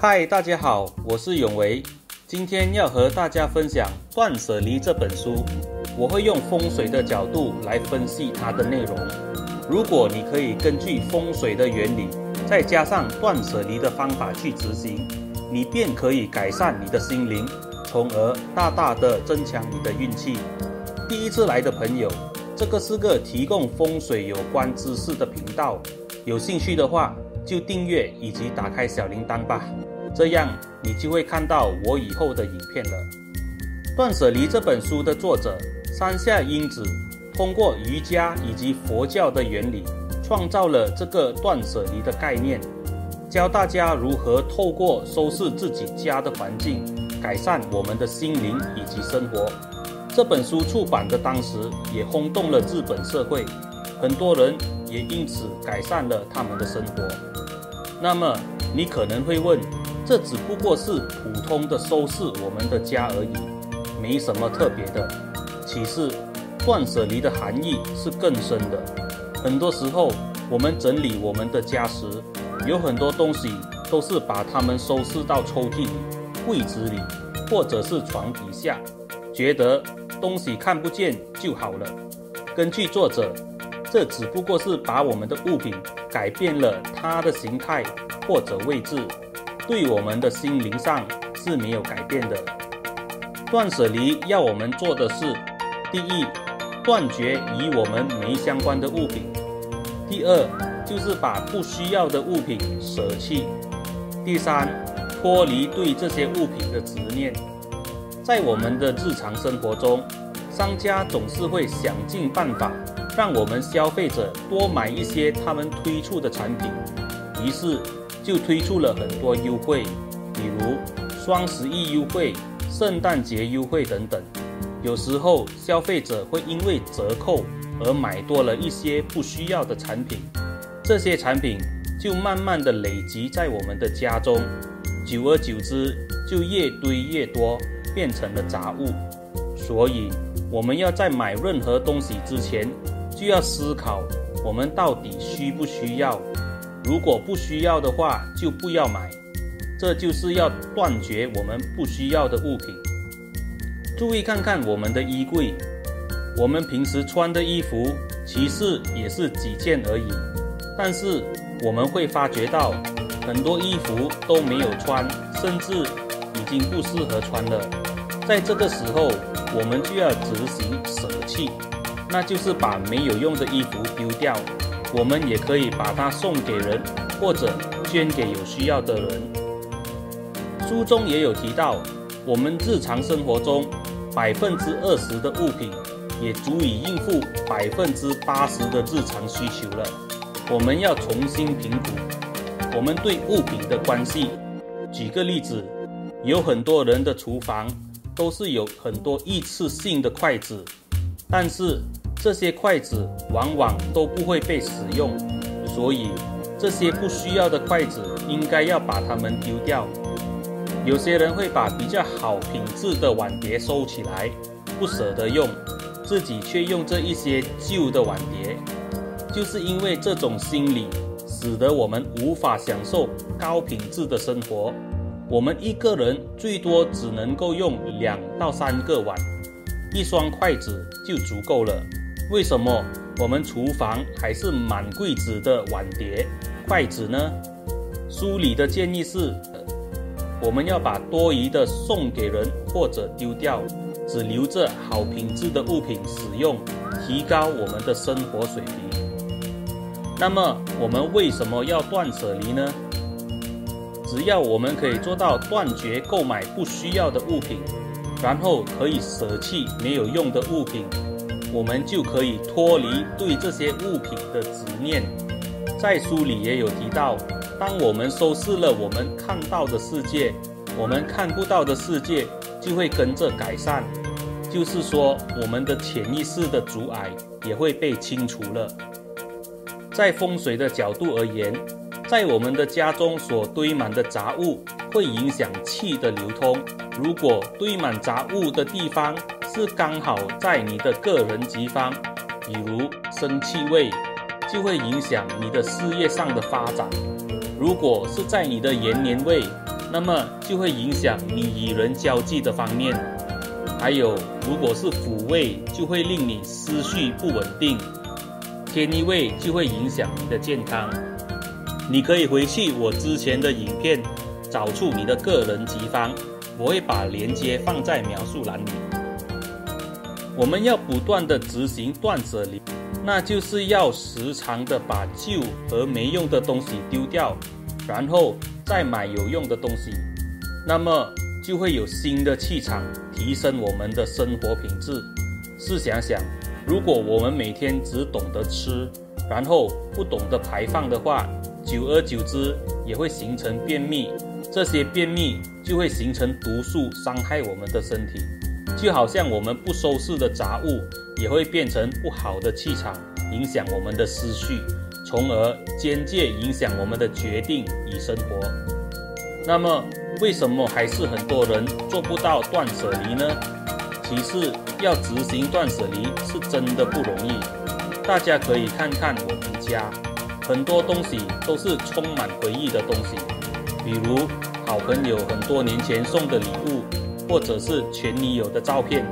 嗨，大家好，我是永维，今天要和大家分享《断舍离》这本书。我会用风水的角度来分析它的内容。如果你可以根据风水的原理，再加上断舍离的方法去执行，你便可以改善你的心灵，从而大大的增强你的运气。第一次来的朋友，这个是个提供风水有关知识的频道，有兴趣的话就订阅以及打开小铃铛吧。这样你就会看到我以后的影片了。《断舍离》这本书的作者山下英子，通过瑜伽以及佛教的原理，创造了这个断舍离的概念，教大家如何透过收拾自己家的环境，改善我们的心灵以及生活。这本书出版的当时也轰动了日本社会，很多人也因此改善了他们的生活。那么你可能会问？这只不过是普通的收拾我们的家而已，没什么特别的。其实，断舍离的含义是更深的。很多时候，我们整理我们的家时，有很多东西都是把它们收拾到抽屉里、柜子里，或者是床底下，觉得东西看不见就好了。根据作者，这只不过是把我们的物品改变了它的形态或者位置。对我们的心灵上是没有改变的。断舍离要我们做的是：第一，断绝与我们没相关的物品；第二，就是把不需要的物品舍弃；第三，脱离对这些物品的执念。在我们的日常生活中，商家总是会想尽办法让我们消费者多买一些他们推出的产品，于是。就推出了很多优惠，比如双十一优惠、圣诞节优惠等等。有时候消费者会因为折扣而买多了一些不需要的产品，这些产品就慢慢的累积在我们的家中，久而久之就越堆越多，变成了杂物。所以我们要在买任何东西之前，就要思考我们到底需不需要。如果不需要的话，就不要买。这就是要断绝我们不需要的物品。注意看看我们的衣柜，我们平时穿的衣服其实也是几件而已，但是我们会发觉到很多衣服都没有穿，甚至已经不适合穿了。在这个时候，我们就要执行舍弃，那就是把没有用的衣服丢掉。我们也可以把它送给人，或者捐给有需要的人。书中也有提到，我们日常生活中百分之二十的物品，也足以应付百分之八十的日常需求了。我们要重新评估我们对物品的关系。举个例子，有很多人的厨房都是有很多一次性的筷子，但是。这些筷子往往都不会被使用，所以这些不需要的筷子应该要把它们丢掉。有些人会把比较好品质的碗碟收起来，不舍得用，自己却用这一些旧的碗碟，就是因为这种心理，使得我们无法享受高品质的生活。我们一个人最多只能够用两到三个碗，一双筷子就足够了。为什么我们厨房还是满柜子的碗碟、筷子呢？书里的建议是，我们要把多余的送给人或者丢掉，只留着好品质的物品使用，提高我们的生活水平。那么，我们为什么要断舍离呢？只要我们可以做到断绝购买不需要的物品，然后可以舍弃没有用的物品。我们就可以脱离对这些物品的执念。在书里也有提到，当我们收拾了我们看到的世界，我们看不到的世界就会跟着改善。就是说，我们的潜意识的阻碍也会被清除了。在风水的角度而言，在我们的家中所堆满的杂物会影响气的流通。如果堆满杂物的地方，是刚好在你的个人吉方，比如生气位，就会影响你的事业上的发展；如果是在你的延年位，那么就会影响你与人交际的方面。还有，如果是辅位，就会令你思绪不稳定；天一位就会影响你的健康。你可以回去我之前的影片，找出你的个人吉方，我会把链接放在描述栏里。我们要不断的执行断舍离，那就是要时常的把旧和没用的东西丢掉，然后再买有用的东西，那么就会有新的气场，提升我们的生活品质。试想想，如果我们每天只懂得吃，然后不懂得排放的话，久而久之，也会形成便秘，这些便秘就会形成毒素，伤害我们的身体。就好像我们不收拾的杂物，也会变成不好的气场，影响我们的思绪，从而间接影响我们的决定与生活。那么，为什么还是很多人做不到断舍离呢？其次，要执行断舍离是真的不容易。大家可以看看我们家。很多东西都是充满回忆的东西，比如好朋友很多年前送的礼物，或者是前女友的照片。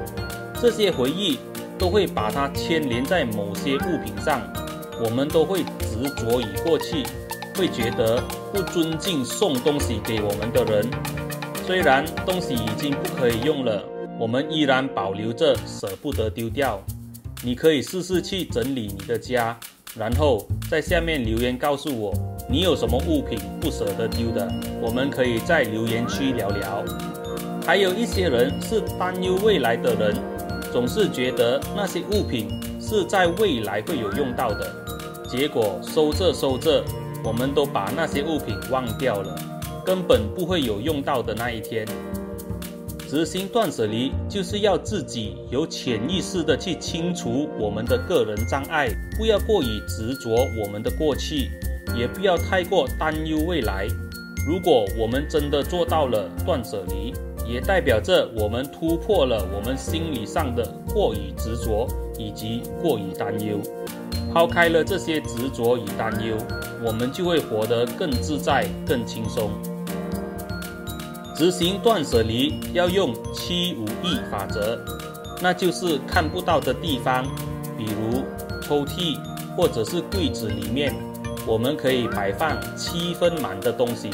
这些回忆都会把它牵连在某些物品上，我们都会执着于过去，会觉得不尊敬送东西给我们的人。虽然东西已经不可以用了，我们依然保留着，舍不得丢掉。你可以试试去整理你的家。然后在下面留言告诉我，你有什么物品不舍得丢的？我们可以在留言区聊聊。还有一些人是担忧未来的人，总是觉得那些物品是在未来会有用到的，结果收着收着，我们都把那些物品忘掉了，根本不会有用到的那一天。执行断舍离，就是要自己有潜意识的去清除我们的个人障碍，不要过于执着我们的过去，也不要太过担忧未来。如果我们真的做到了断舍离，也代表着我们突破了我们心理上的过于执着以及过于担忧，抛开了这些执着与担忧，我们就会活得更自在、更轻松。执行断舍离要用七五一法则，那就是看不到的地方，比如抽屉或者是柜子里面，我们可以摆放七分满的东西；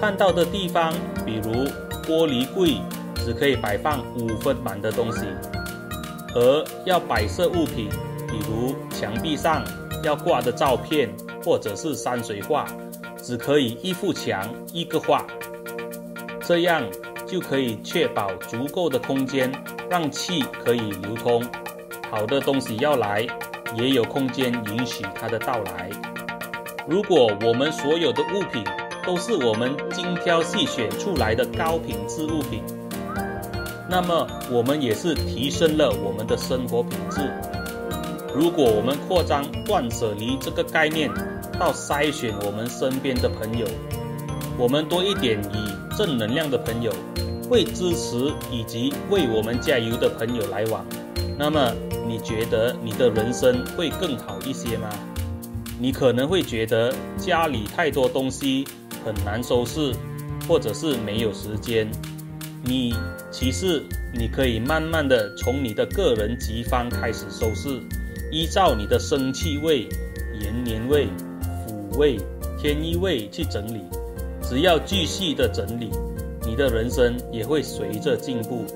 看到的地方，比如玻璃柜，只可以摆放五分满的东西；而要摆设物品，比如墙壁上要挂的照片或者是山水画，只可以一幅墙一个画。这样就可以确保足够的空间，让气可以流通。好的东西要来，也有空间允许它的到来。如果我们所有的物品都是我们精挑细选出来的高品质物品，那么我们也是提升了我们的生活品质。如果我们扩张断舍离这个概念，到筛选我们身边的朋友。我们多一点以正能量的朋友，会支持以及为我们加油的朋友来往，那么你觉得你的人生会更好一些吗？你可能会觉得家里太多东西很难收拾，或者是没有时间。你其实你可以慢慢的从你的个人吉方开始收拾，依照你的生气位、延年位、府位、天一位去整理。只要继续的整理，你的人生也会随着进步。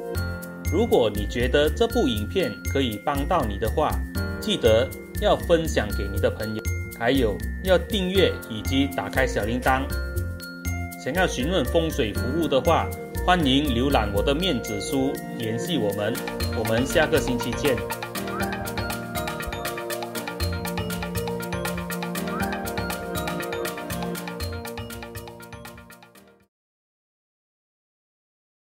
如果你觉得这部影片可以帮到你的话，记得要分享给你的朋友，还有要订阅以及打开小铃铛。想要询问风水服务的话，欢迎浏览我的面子书联系我们。我们下个星期见。